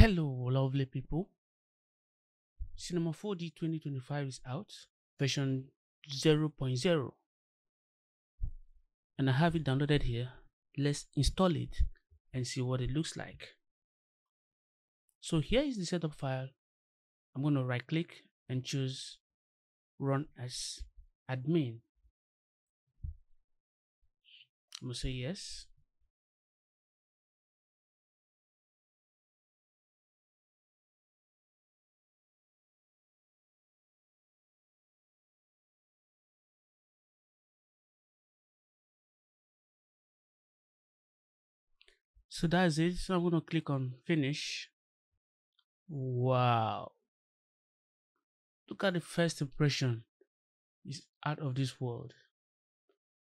Hello, lovely people. Cinema 4D 2025 is out, version 0.0. And I have it downloaded here. Let's install it and see what it looks like. So here is the setup file. I'm going to right click and choose run as admin. I'm going to say yes. So that's it. So I'm going to click on finish. Wow. Look at the first impression. It's out of this world.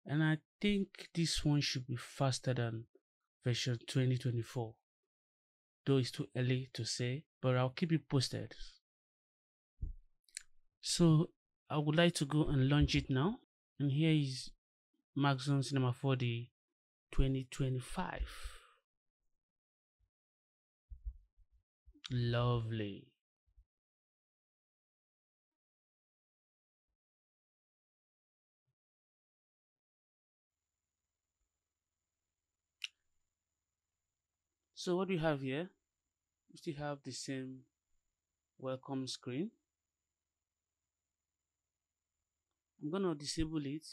And I think this one should be faster than version 2024. Though it's too early to say, but I'll keep it posted. So I would like to go and launch it now. And here is Maxon Cinema 4D 2025. Lovely. So what do we have here? We still have the same welcome screen. I'm gonna disable it.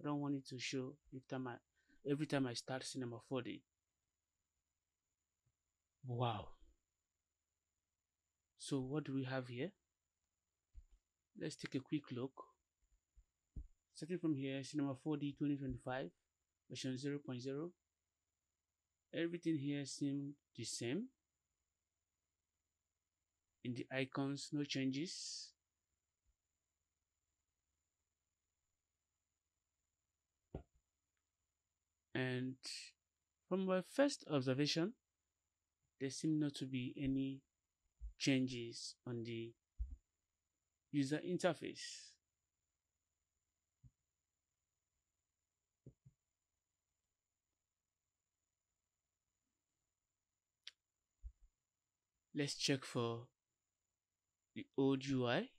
I don't want it to show every time I every time I start Cinema 4D. Wow. So what do we have here? Let's take a quick look. Starting from here, Cinema 4D 2025 version 0.0. Everything here seems the same. In the icons, no changes. And from my first observation, there seem not to be any changes on the user interface. Let's check for the old UI.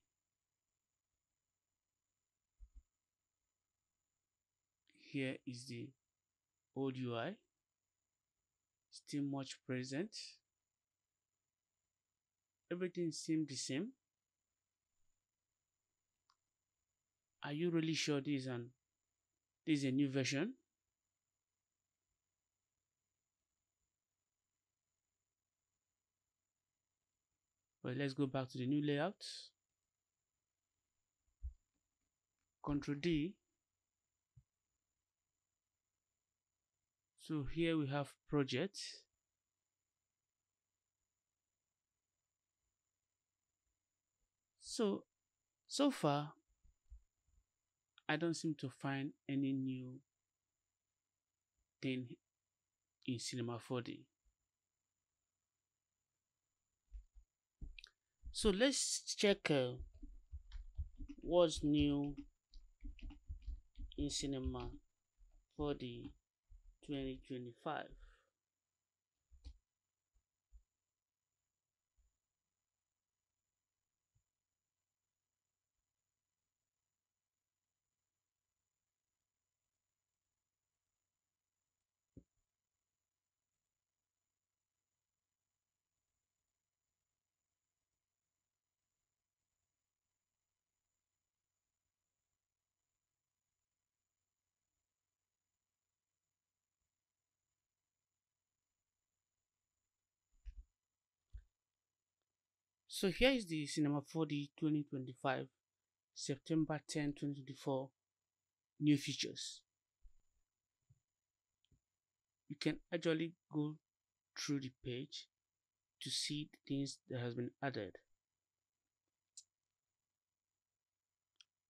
Here is the old UI, still much present everything seems the same? Are you really sure this is an this is a new version? Well let's go back to the new layout. Control D. So here we have project So, so far, I don't seem to find any new thing in Cinema 4D. So let's check uh, what's new in Cinema 4D 2025. So here is the Cinema 4D 2025 September 10, 2024 new features. You can actually go through the page to see the things that has been added.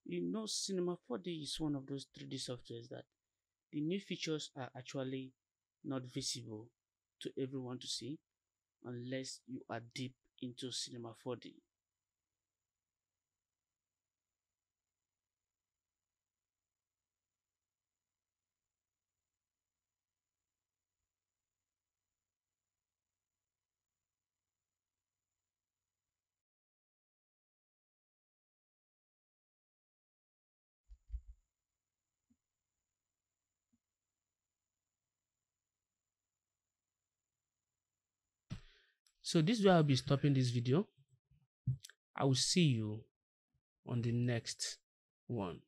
You know Cinema 4D is one of those 3D softwares that the new features are actually not visible to everyone to see unless you are deep into Cinema 4D. So this is where I'll be stopping this video. I will see you on the next one.